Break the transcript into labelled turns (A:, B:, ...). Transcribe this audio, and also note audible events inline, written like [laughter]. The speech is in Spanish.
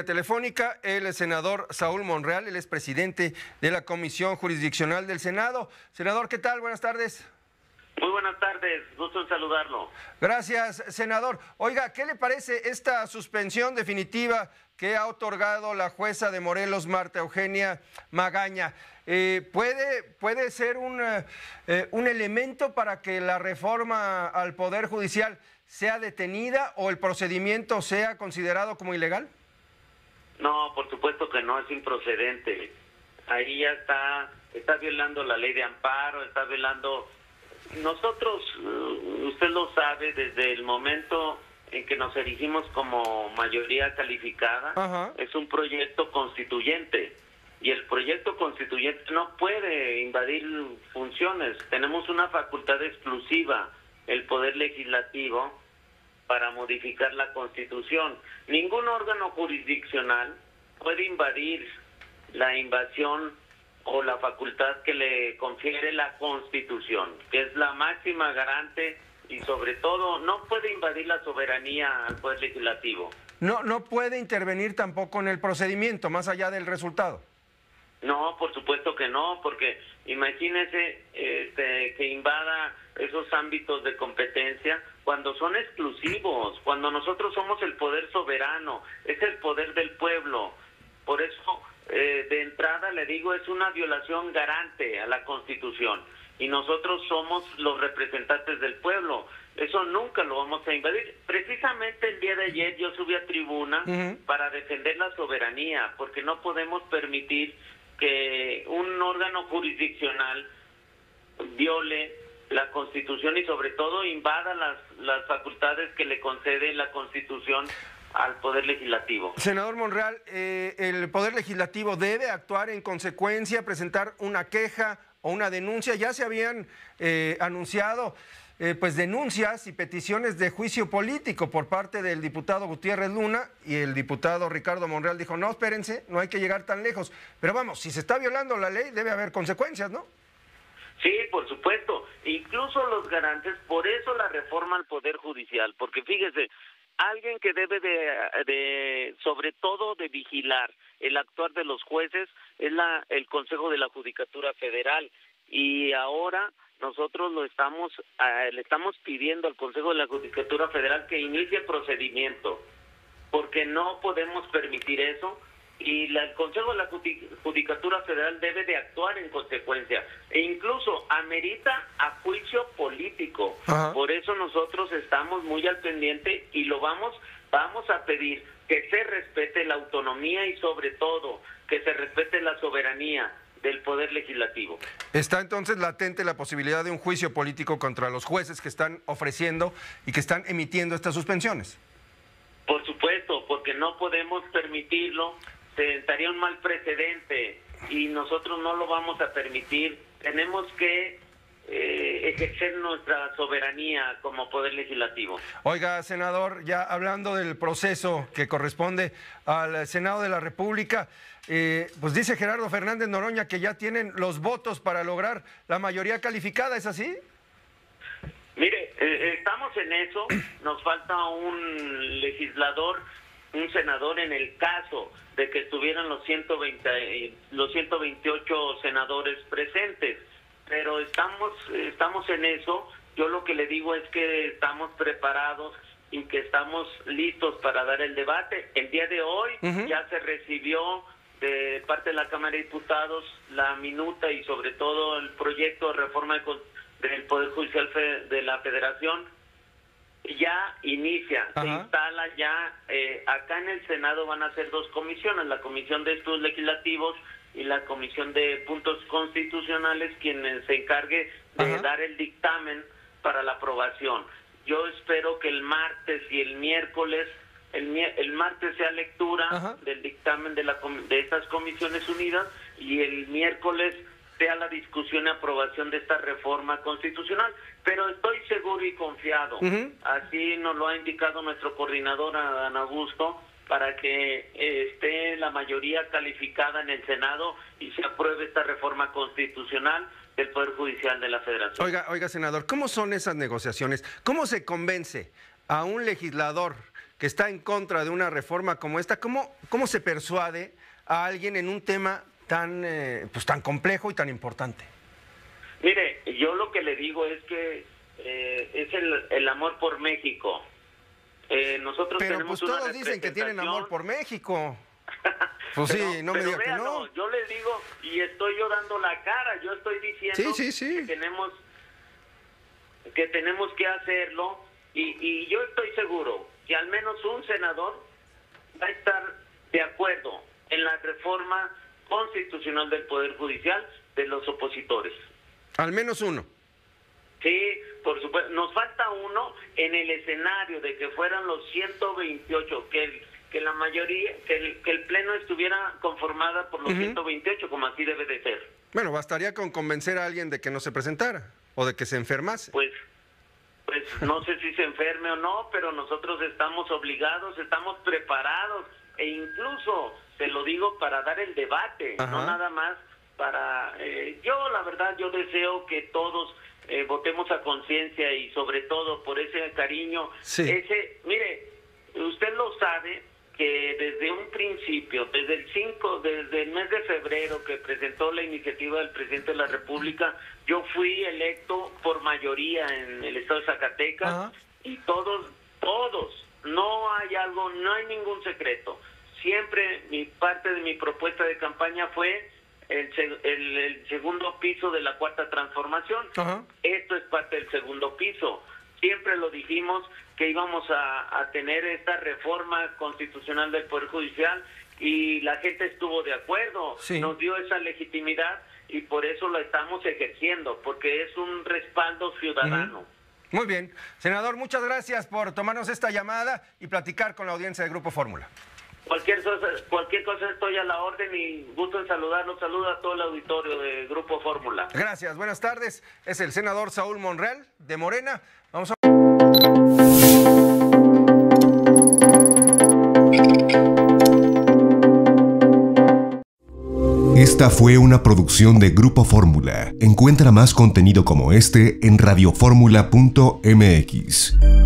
A: línea telefónica el senador Saúl Monreal, él es presidente de la Comisión Jurisdiccional del Senado. Senador, ¿qué tal? Buenas tardes.
B: Muy buenas tardes, gusto en saludarlo.
A: Gracias, senador. Oiga, ¿qué le parece esta suspensión definitiva que ha otorgado la jueza de Morelos, Marta Eugenia Magaña? Eh, ¿puede, ¿Puede ser un, eh, un elemento para que la reforma al Poder Judicial sea detenida o el procedimiento sea considerado como ilegal?
B: No, por supuesto que no, es improcedente. Ahí ya está, está violando la ley de amparo, está violando nosotros, uh, usted lo sabe, desde el momento en que nos erigimos como mayoría calificada, es un proyecto constituyente. Y el proyecto constituyente no puede invadir funciones. Tenemos una facultad exclusiva, el Poder Legislativo, para modificar la Constitución. Ningún órgano jurisdiccional puede invadir la invasión o la facultad que le confiere la Constitución, que es la máxima garante y sobre todo no puede invadir la soberanía al Poder Legislativo.
A: No, no puede intervenir tampoco en el procedimiento, más allá del resultado.
B: No, por supuesto que no, porque imagínese este, que invada esos ámbitos de competencia cuando son exclusivos, cuando nosotros somos el poder soberano, es el poder del pueblo. Por eso eh, de entrada le digo es una violación garante a la Constitución y nosotros somos los representantes del pueblo. Eso nunca lo vamos a invadir. Precisamente el día de ayer yo subí a tribuna para defender la soberanía, porque no podemos permitir que un órgano jurisdiccional viole la Constitución y sobre todo invada las, las facultades que le concede la Constitución al Poder Legislativo.
A: Senador Monreal, eh, ¿el Poder Legislativo debe actuar en consecuencia, presentar una queja o una denuncia? Ya se habían eh, anunciado eh, pues denuncias y peticiones de juicio político por parte del diputado Gutiérrez Luna y el diputado Ricardo Monreal dijo, no, espérense, no hay que llegar tan lejos. Pero vamos, si se está violando la ley, debe haber consecuencias, ¿no?
B: Sí, por supuesto. Incluso los garantes, por eso la reforma al Poder Judicial, porque fíjese, alguien que debe de, sobre todo de vigilar el actuar de los jueces es la el Consejo de la Judicatura Federal y ahora nosotros lo estamos eh, le estamos pidiendo al Consejo de la Judicatura Federal que inicie procedimiento porque no podemos permitir eso y el Consejo de la Judicatura Federal debe de actuar en consecuencia e incluso amerita a juicio político. Por eso nosotros estamos muy al pendiente y lo vamos vamos a pedir que se respete la autonomía y sobre todo que se respete la soberanía del poder legislativo.
A: Está entonces latente la posibilidad de un juicio político contra los jueces que están ofreciendo y que están emitiendo estas suspensiones.
B: Por supuesto, porque no podemos permitirlo se un mal precedente y nosotros no lo vamos a permitir. Tenemos que eh, ejercer nuestra soberanía como poder legislativo.
A: Oiga, senador, ya hablando del proceso que corresponde al Senado de la República, eh, pues dice Gerardo Fernández Noroña que ya tienen los votos para lograr la mayoría calificada, ¿es así?
B: Mire, eh, estamos en eso, nos falta un legislador un senador en el caso de que estuvieran los 120 los 128 senadores presentes. Pero estamos estamos en eso. Yo lo que le digo es que estamos preparados y que estamos listos para dar el debate. El día de hoy ya se recibió de parte de la Cámara de Diputados la minuta y sobre todo el proyecto de reforma del Poder Judicial de la Federación ya inicia, se instala ya, eh, acá en el Senado van a ser dos comisiones, la Comisión de Estudios Legislativos y la Comisión de Puntos Constitucionales, quien se encargue de dar el dictamen para la aprobación. Yo espero que el martes y el miércoles, el, el martes sea lectura del dictamen de, la, de estas comisiones unidas y el miércoles sea la discusión y aprobación de esta reforma constitucional. Pero estoy seguro y confiado, así nos lo ha indicado nuestro coordinador Adán Augusto, para que eh, esté la mayoría calificada en el Senado y se apruebe esta reforma constitucional del Poder Judicial de la Federación.
A: Oiga, oiga, senador, ¿cómo son esas negociaciones? ¿Cómo se convence a un legislador que está en contra de una reforma como esta, ¿cómo, cómo se persuade a alguien en un tema tan, eh, pues, tan complejo y tan importante?
B: Mire, yo lo que le digo es que eh, es el, el, amor por México. Eh, nosotros
A: Pero
B: tenemos
A: pues todos dicen que tienen amor por México. [laughs] Pues sí, no me diga que no.
B: Yo les digo, y estoy yo dando la cara, yo estoy diciendo que tenemos que tenemos que hacerlo y, y yo estoy seguro que al menos un senador va a estar de acuerdo en la reforma constitucional del Poder Judicial de los opositores.
A: Al menos uno.
B: Sí, por supuesto. Nos falta uno en el escenario de que fueran los 128, que el, que la mayoría, que el, que el Pleno estuviera conformada por los 128, como así debe de ser.
A: Bueno, bastaría con convencer a alguien de que no se presentara o de que se enfermase.
B: Pues, pues no sé si se enferme o no, pero nosotros estamos obligados, estamos preparados e incluso, te lo digo, para dar el debate, no nada más para... Eh, yo, la verdad, yo deseo que todos eh, votemos a conciencia y sobre todo por ese cariño. Ese, mire, usted lo sabe, que desde un principio, desde el 5, desde el mes de febrero que presentó la iniciativa del presidente de la República, yo fui electo por mayoría en el estado de Zacatecas y todos, todos, no hay algo, no hay ningún secreto. Siempre mi parte de mi propuesta de campaña fue el, el, segundo piso de la cuarta transformación. Esto es parte del segundo piso. Siempre lo dijimos que íbamos a, tener esta reforma constitucional del Poder Judicial y la gente estuvo de acuerdo, nos dio esa legitimidad y por eso la estamos ejerciendo, porque es un respaldo ciudadano.
A: Muy bien. Senador, muchas gracias por tomarnos esta llamada y platicar con la audiencia de Grupo Fórmula.
B: Cualquier cosa, cualquier cosa estoy a la orden y gusto en saludarlos. Saluda a todo el auditorio de Grupo Fórmula.
A: Gracias, buenas tardes. Es el senador Saúl Monreal de Morena. Vamos a...
C: Esta fue una producción de Grupo Fórmula. Encuentra más contenido como este en radioformula.mx.